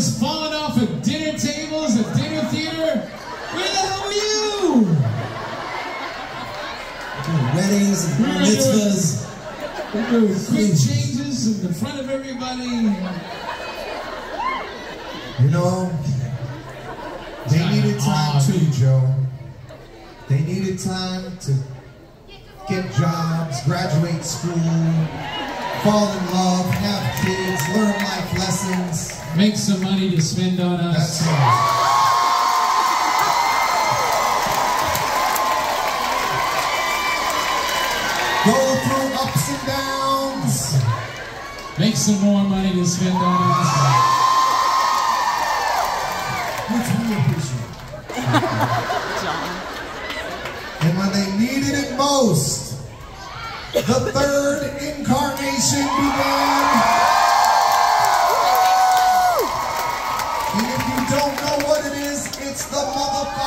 was falling off of dinner tables at dinner theater. Where the hell were you? Doing weddings and We doing- we were quick changes in the front of everybody. You know, they needed time too, Joe. They needed time to get jobs, graduate school, fall in love, have kids, learn life lessons. Make some money to spend on us. That's right. Go through ups and downs. Make some more money to spend on us. Which we appreciate. And when they needed it most, the third incarnation began. Don't know what it is, it's the motherfucking